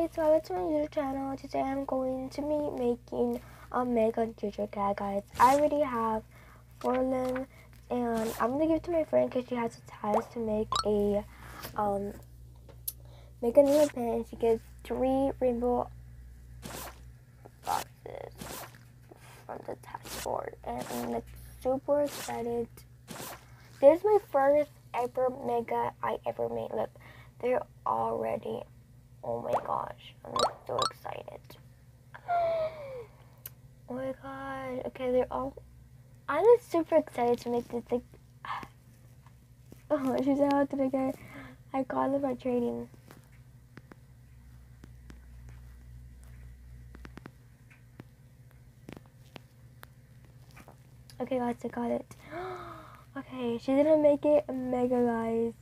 guys, welcome to my YouTube channel. Today I'm going to be making a mega ginger cat, guys. I already have four of them, and I'm gonna give it to my friend because she has a task to make a um make a new. And she gets three rainbow boxes from the task board, and I'm super excited. This is my first ever mega I ever made. Look, they're already Oh my gosh, I'm so excited. Oh my god. Okay, they're all. I'm super excited to make this. Like, oh, she said, "How did I get?" I got it by trading. Okay, guys, I got it. okay, she didn't make it mega, guys.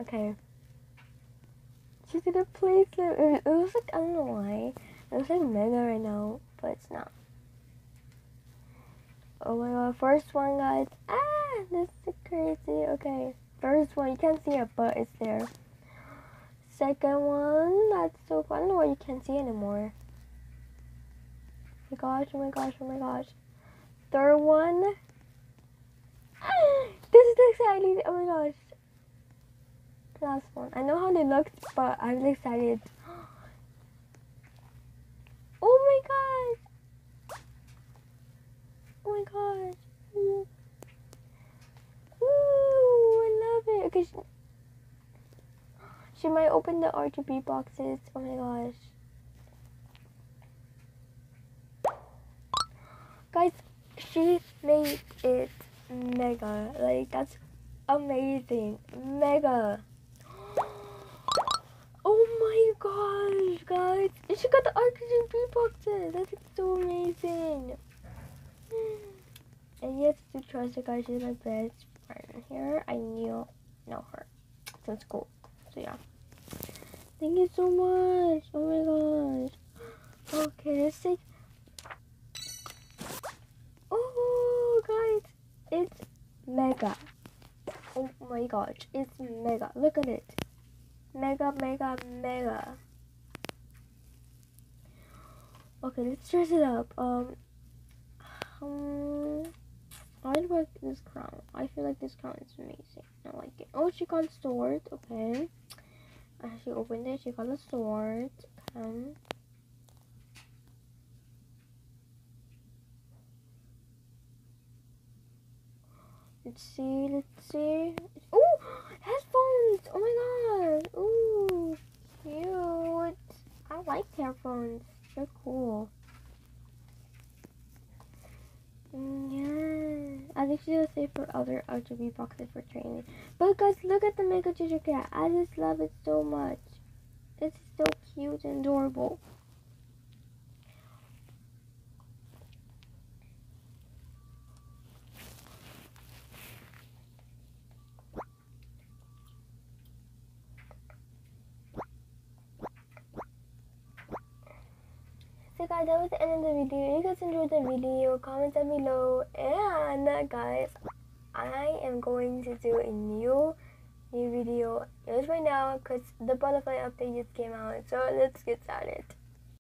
Okay. She's gonna place it. It looks like I don't know why. It looks like mega right now, but it's not. Oh my god, first one guys. Ah this is crazy. Okay. First one, you can't see it, but it's there. Second one, that's so fun. I don't know why you can't see anymore. Oh my gosh, oh my gosh, oh my gosh. Third one. Ah, this is exciting. Oh my gosh last one. I know how they look, but I'm excited. Oh my god! Oh my god! Ooh I love it. Okay, she, she might open the RGB boxes. Oh my gosh. Guys, she made it mega. Like, that's amazing. Mega. Gosh, guys. And she got the RGB boxes. That's so amazing. And yes, to trust her, guys. She's my best friend here. I knew know her since school. So yeah. Thank you so much. Oh my gosh. Okay, let's take. Oh, guys. It's mega. Oh my gosh. It's mega. Look at it mega, mega, mega. Okay, let's dress it up. Um, um, I like this crown. I feel like this crown is amazing. I like it. Oh, she got a sword. Okay. As she opened it, she got a sword. Okay. Let's see, let's see. Headphones! Oh my god! Ooh, cute. I like headphones. They're cool. Mm, yeah, I think she'll save for other RGB boxes for training. But guys, look at the Mega Ginger Cat. I just love it so much. It's so cute and adorable. So guys, that was the end of the video. If you guys enjoyed the video, comment down below. And uh, guys, I am going to do a new new video just right now because the butterfly update just came out. So let's get started.